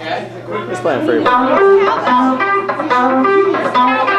Just playing free. Cowbell.